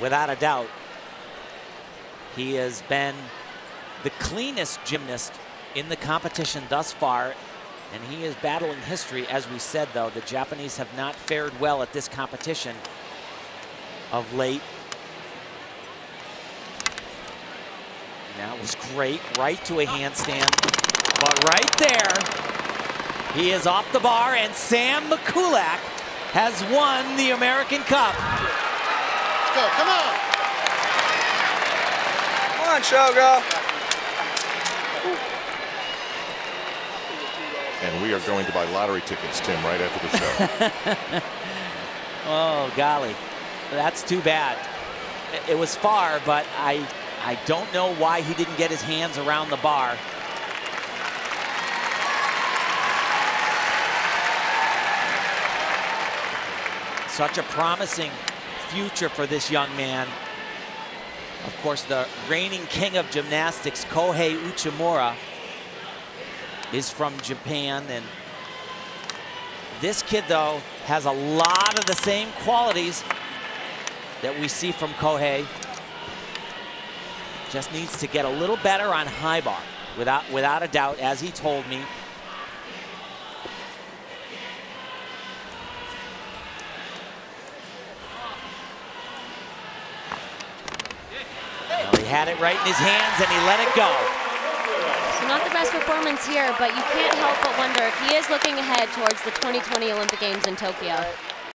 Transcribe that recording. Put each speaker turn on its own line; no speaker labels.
without a doubt, he has been the cleanest gymnast in the competition thus far. And he is battling history. As we said, though, the Japanese have not fared well at this competition of late. That was great, right to a handstand. But right there, he is off the bar, and Sam Mikulak has won the American Cup.
Go, come on.
Come on, Shogo.
And we are going to buy lottery tickets, Tim, right after the show.
oh, golly. That's too bad. It was far, but I, I don't know why he didn't get his hands around the bar. Such a promising future for this young man. Of course, the reigning king of gymnastics, Kohei Uchimura, is from Japan. And this kid, though, has a lot of the same qualities that we see from Kohei. Just needs to get a little better on high bar, without, without a doubt, as he told me. Well, he had it right in his hands and he let it go.
Not the best performance here, but you can't help but wonder if he is looking ahead towards the 2020 Olympic Games in Tokyo.